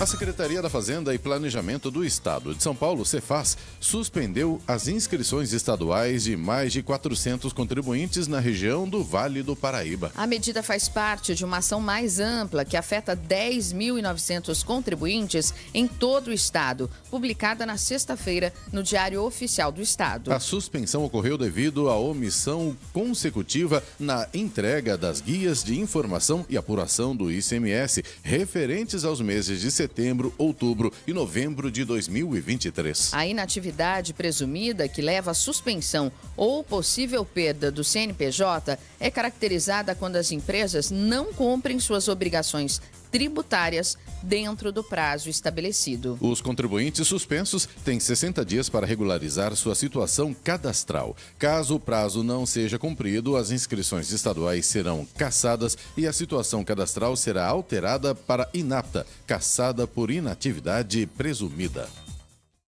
A Secretaria da Fazenda e Planejamento do Estado de São Paulo, Cefaz, suspendeu as inscrições estaduais de mais de 400 contribuintes na região do Vale do Paraíba. A medida faz parte de uma ação mais ampla que afeta 10.900 contribuintes em todo o estado, publicada na sexta-feira no Diário Oficial do Estado. A suspensão ocorreu devido à omissão consecutiva na entrega das guias de informação e apuração do ICMS referentes aos meses de setembro setembro, outubro e novembro de 2023. A inatividade presumida que leva à suspensão ou possível perda do CNPJ é caracterizada quando as empresas não cumprem suas obrigações tributárias dentro do prazo estabelecido. Os contribuintes suspensos têm 60 dias para regularizar sua situação cadastral. Caso o prazo não seja cumprido, as inscrições estaduais serão cassadas e a situação cadastral será alterada para inapta, cassada por inatividade presumida.